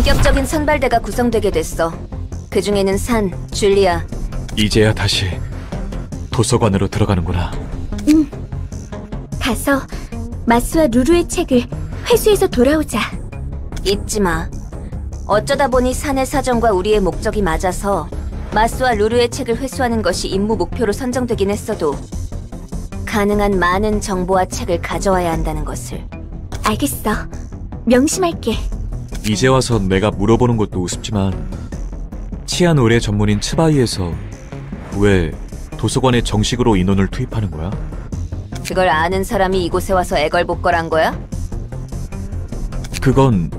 본격적인 선발대가 구성되게 됐어. 그 중에는 산, 줄리아, 이제야 다시 도서관으로 들어가는구나. 가서 마스와 루루의 책을 회수해서 돌아오자. 잊지 마. 어쩌다 보니 산의 사정과 우리의 목적이 맞아서 마스와 루루의 책을 회수하는 것이 임무 목표로 선정되긴 했어도 가능한 많은 정보와 책을 가져와야 한다는 것을. 알겠어. 명심할게. 이제 와서 내가 물어보는 것도 우습지만 치안 의뢰 전문인 츠바이에서 왜 도서관에 정식으로 인원을 투입하는 거야? 그걸 아는 사람이 이곳에 와서 애걸복걸한 거야? 그건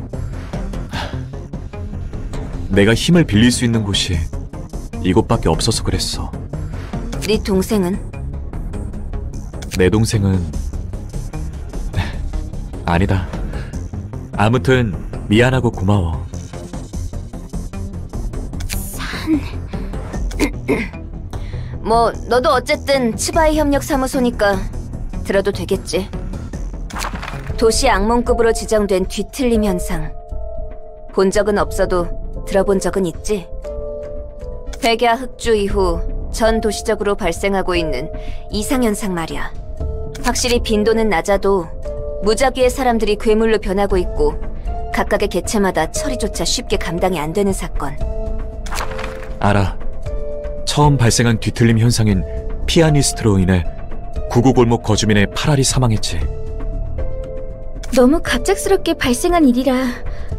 내가 힘을 빌릴 수 있는 곳이 이곳밖에 없어서 그랬어. 네 동생은? 내 동생은 아니다. 아무튼 미안하고 고마워. 뭐 너도 어쨌든 츠바이 협력 사무소니까 들어도 되겠지. 도시 악몽급으로 지정된 뒤틀림 현상. 본 적은 없어도 들어본 적은 있지. 백야 흑주 이후 전 도시적으로 발생하고 있는 이상 현상 말이야. 확실히 빈도는 낮아도 무작위의 사람들이 괴물로 변하고 있고 각각의 개체마다 처리조차 쉽게 감당이 안 되는 사건. 알아. 처음 발생한 뒤틀림 현상인 피아니스트로 인해 구구골목 거주민의 8알이 사망했지. 너무 갑작스럽게 발생한 일이라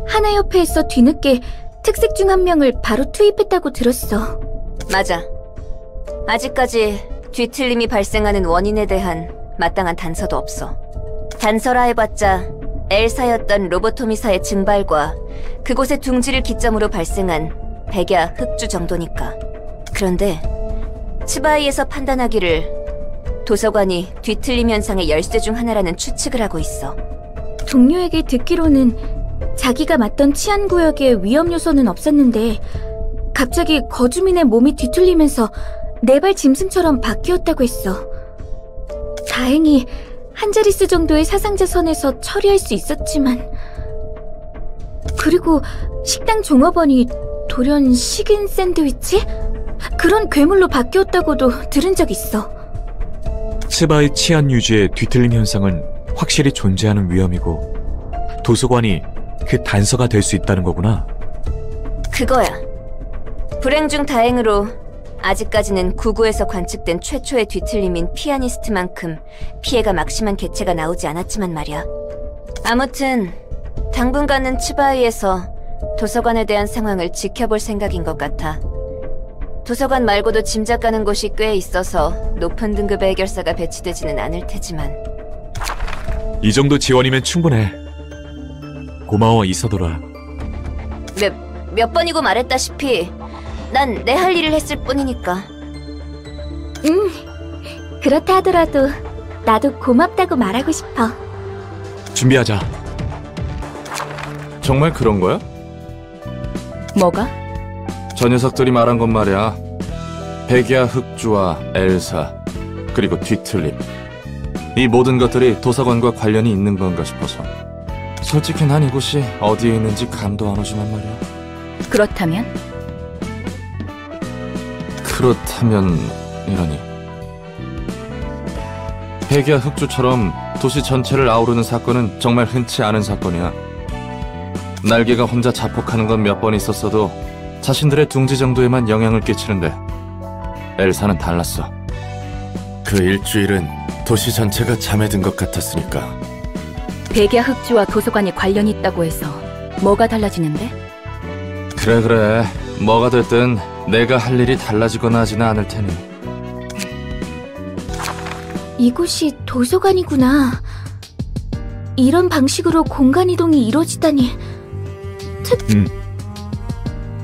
하나 협회에서 뒤늦게 특색 중 한 명을 바로 투입했다고 들었어. 맞아. 아직까지 뒤틀림이 발생하는 원인에 대한 마땅한 단서도 없어. 단서라 해봤자 엘사였던 로보토미사의 증발과 그곳의 둥지를 기점으로 발생한 백야 흑주 정도니까. 그런데 츠바이에서 판단하기를 도서관이 뒤틀림 현상의 열쇠 중 하나라는 추측을 하고 있어. 동료에게 듣기로는 자기가 맡던 치안 구역에 위험 요소는 없었는데 갑자기 거주민의 몸이 뒤틀리면서 네발 짐승처럼 바뀌었다고 했어. 다행히 한 자릿수 정도의 사상자 선에서 처리할 수 있었지만 그리고 식당 종업원이 돌연 식인 샌드위치? 그런 괴물로 바뀌었다고도 들은 적 있어. 츠바의 치안 유지의 뒤틀림 현상은 확실히 존재하는 위험이고 도서관이 그 단서가 될 수 있다는 거구나. 그거야. 불행 중 다행으로 아직까지는 구구에서 관측된 최초의 뒤틀림인 피아니스트만큼 피해가 막심한 개체가 나오지 않았지만 말이야. 아무튼 당분간은 치바이에서 도서관에 대한 상황을 지켜볼 생각인 것 같아. 도서관 말고도 짐작 가는 곳이 꽤 있어서 높은 등급의 해결사가 배치되지는 않을 테지만 이 정도 지원이면 충분해. 고마워 이서돌아. 몇, 몇 번이고 말했다시피 난 내 할 일을 했을 뿐이니까 응. 그렇다 하더라도 나도 고맙다고 말하고 싶어. 준비하자. 정말 그런 거야? 뭐가? 저 녀석들이 말한 건 말이야. 백야 흑주와 엘사 그리고 뒤틀림 이 모든 것들이 도서관과 관련이 있는 건가 싶어서 솔직히 난 이곳이 어디에 있는지 감도 안 오지만 말이야. 그렇다면? 그렇다면 이러니 백야 흑주처럼 도시 전체를 아우르는 사건은 정말 흔치 않은 사건이야. 날개가 혼자 자폭하는 건 몇 번 있었어도 자신들의 둥지 정도에만 영향을 끼치는데 엘사는 달랐어. 그 일주일은 도시 전체가 잠에 든 것 같았으니까 백야 흑주와 도서관이 관련이 있다고 해서 뭐가 달라지는데? 그래 그래 뭐가 됐든 내가 할 일이 달라지거나 하지는 않을 테니 이곳이 도서관이구나. 이런 방식으로 공간 이동이 이루어지다니.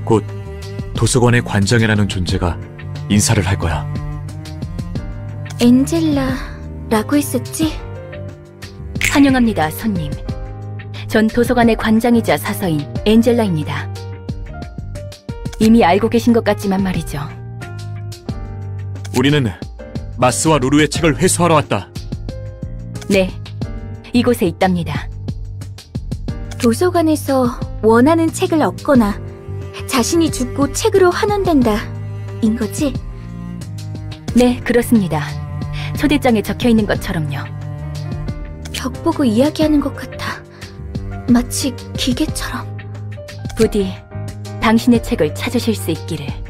곧 도서관의 관장이라는 존재가 인사를 할 거야. 엔젤라라고 했었지? 환영합니다, 손님. 전 도서관의 관장이자 사서인 엔젤라입니다. 이미 알고 계신 것 같지만 말이죠. 우리는 마스와 루루의 책을 회수하러 왔다. 네, 이곳에 있답니다. 도서관에서 원하는 책을 얻거나 자신이 죽고 책으로 환원된다. 인 거지? 네, 그렇습니다. 초대장에 적혀 있는 것처럼요. 벽 보고 이야기하는 것 같아. 마치 기계처럼. 부디 당신의 책을 찾으실 수 있기를.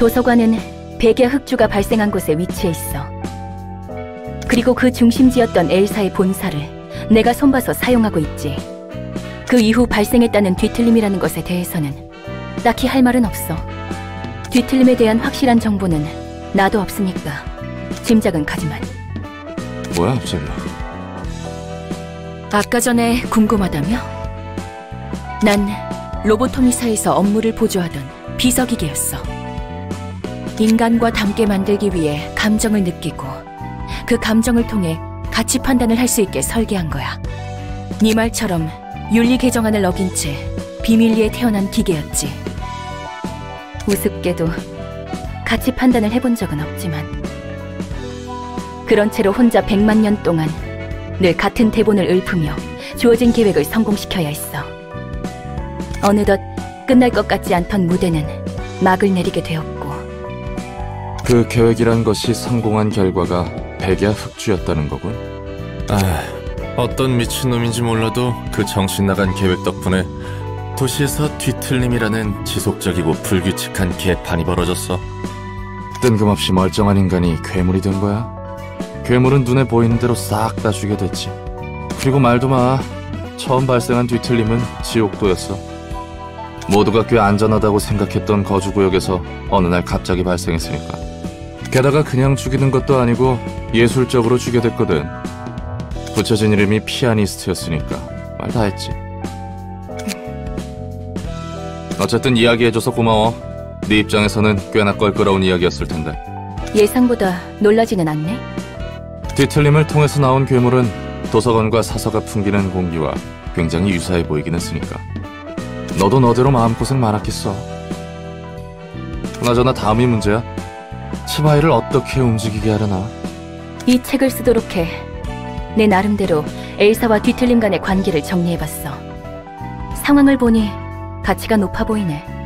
도서관은 백야 흑주가 발생한 곳에 위치해 있어. 그리고 그 중심지였던 엘사의 본사를 내가 손봐서 사용하고 있지. 그 이후 발생했다는 뒤틀림이라는 것에 대해서는 딱히 할 말은 없어. 뒤틀림에 대한 확실한 정보는 나도 없으니까 짐작은 가지만. 뭐야, 갑자기. 아까 전에 궁금하다며? 난 로보토미사에서 업무를 보조하던 비서기계였어. 인간과 닮게 만들기 위해 감정을 느끼고 그 감정을 통해 가치 판단을 할 수 있게 설계한 거야. 네 말처럼 윤리 개정안을 어긴 채 비밀리에 태어난 기계였지. 우습게도 가치 판단을 해본 적은 없지만 그런 채로 혼자 백만 년 동안 늘 같은 대본을 읊으며 주어진 계획을 성공시켜야 했어. 어느덧 끝날 것 같지 않던 무대는 막을 내리게 되었고 그 계획이란 것이 성공한 결과가 백야 흑주였다는 거군. 아, 어떤 미친놈인지 몰라도 그 정신 나간 계획 덕분에 도시에서 뒤틀림이라는 지속적이고 불규칙한 개판이 벌어졌어. 뜬금없이 멀쩡한 인간이 괴물이 된 거야. 괴물은 눈에 보이는 대로 싹 다 죽게 됐지. 그리고 말도 마. 처음 발생한 뒤틀림은 지옥도였어. 모두가 꽤 안전하다고 생각했던 거주구역에서 어느 날 갑자기 발생했으니까. 게다가 그냥 죽이는 것도 아니고 예술적으로 죽게 됐거든. 붙여진 이름이 피아니스트였으니까 말 다 했지. 어쨌든 이야기해줘서 고마워. 네 입장에서는 꽤나 껄끄러운 이야기였을 텐데. 예상보다 놀라지는 않네. 뒤틀림을 통해서 나온 괴물은 도서관과 사서가 풍기는 공기와 굉장히 유사해 보이긴 했으니까. 너도 너대로 마음고생 많았겠어. 그나저나 다음이 문제야. 치바이를 어떻게 움직이게 하려나? 이 책을 쓰도록 해. 내 나름대로 엘사와 뒤틀림 간의 관계를 정리해봤어. 상황을 보니 가치가 높아 보이네.